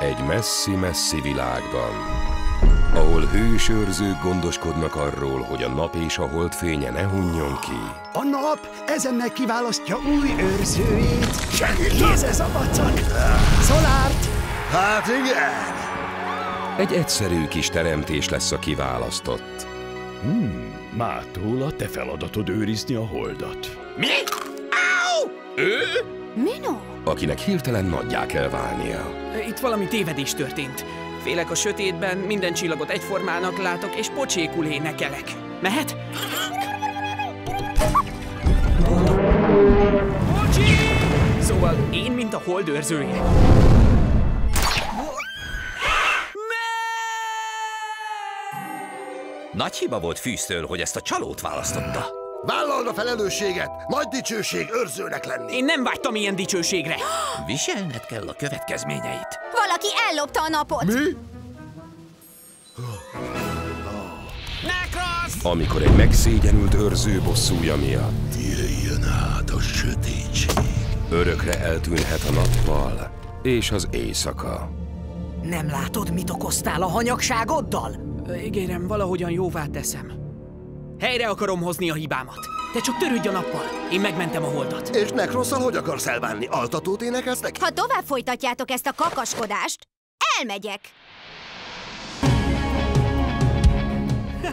Egy messzi-messzi világban, ahol hős őrzők gondoskodnak arról, hogy a nap és a hold fénye ne hunjon ki. A nap ezen megkiválasztja új őrzőjét. A vacak! Szolárt! Hát igen! Egy egyszerű kis teremtés lesz a kiválasztott, Mától a te feladatod őrizni a holdat. Mi? Áú! Ő? Mino? akinek hirtelen nagyjá kell válnia. Itt valami tévedés történt. Félek a sötétben, minden csillagot egyformának látok, és pocsékul énekelek. Mehet? Bocsi! Szóval én, mint a hold őrzője. Nagy hiba volt fűztől, hogy ezt a csalót választotta. Vállald a felelősséget! Nagy dicsőség őrzőnek lenni! Én nem vágytam ilyen dicsőségre. Viselned kell a következményeit. Valaki ellopta a napot! Mi? Amikor egy megszégyenült őrző bosszúja miatt Jöjjön át a sötétség. örökre eltűnhet a nappal és az éjszaka. Nem látod, mit okoztál a hanyagságoddal? Ígérem, valahogyan jóvá teszem. Helyre akarom hozni a hibámat. Te csak törődj a nappal. Én megmentem a holdat. És Nekrosszal hogy akarsz elbánni? Altatót énekelsz neki? Ha tovább folytatjátok ezt a kakaskodást, elmegyek!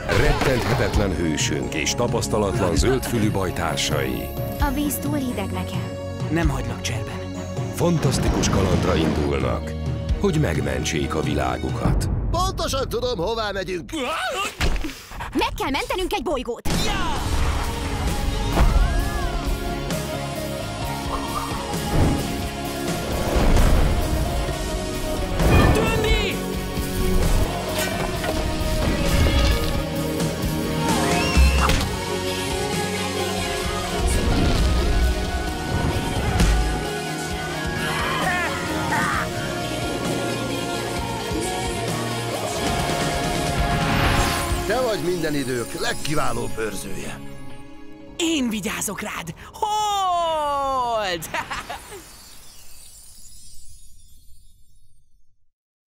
Rettenthetetlen hősünk és tapasztalatlan zöldfülű bajtársai A víz túl hideg nekem. Nem hagylak cserben. fantasztikus kalandra indulnak, hogy megmentsék a világukat. Pontosan tudom, hová megyünk. Meg kell mentenünk egy bolygót! Vagy minden idők legkiválóbb őrzője. Én vigyázok rád! Hold!